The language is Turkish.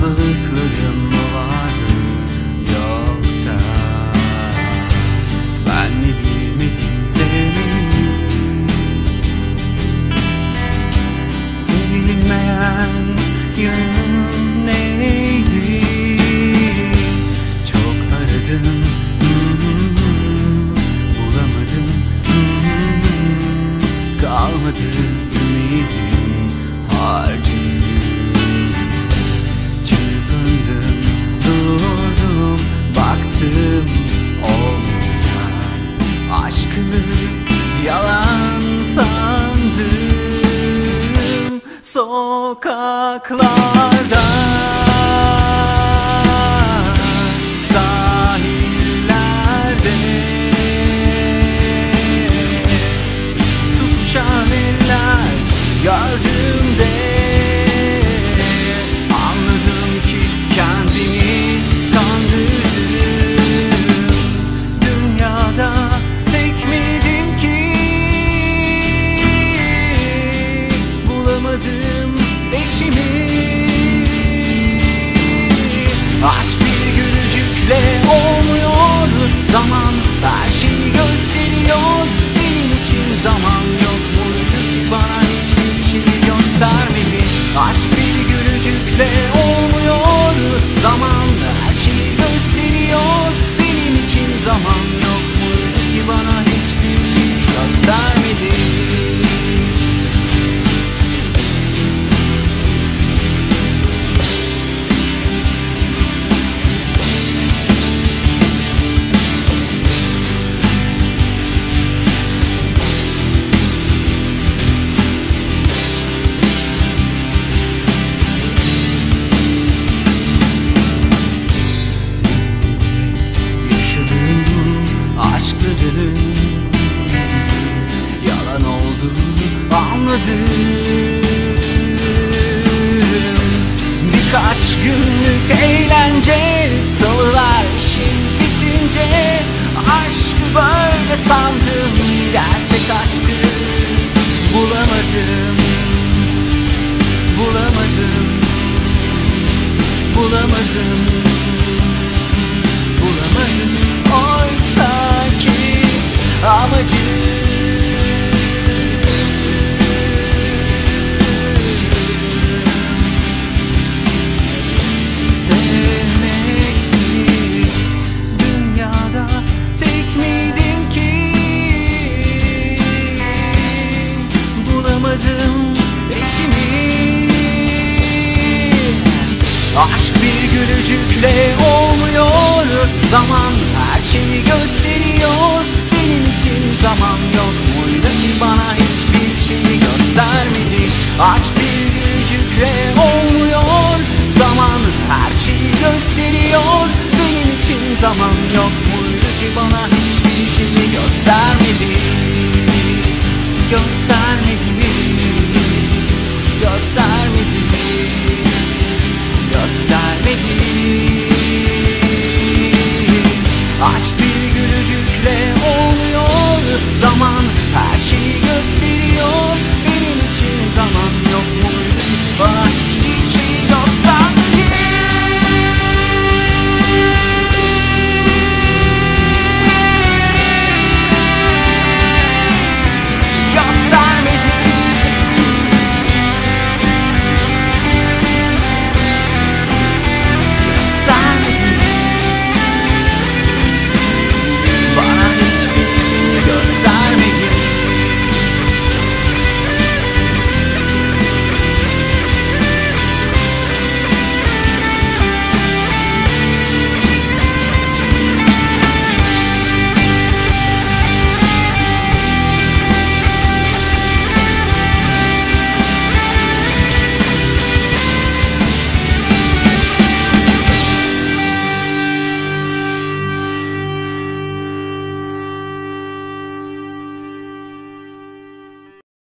haksızlıklarım mı vardı yoksa Ben mi bilmedim sevmeyi Sevilmeyen yönü yalan sandım Sokaklarda. Göstermedi Aşk anladım. Birkaç günlük eğlence Salılar işin Aşk bir gülücükle olmuyor. Zaman her şeyi gösteriyor. Benim için zaman yok. Muydu ki bana hiçbir şeyi göstermedi. Aşk bir gülücükle olmuyor. Zaman her şeyi gösteriyor. Benim için zaman yok. Muydu ki bana hiçbir şeyi göstermedi. Göstermedi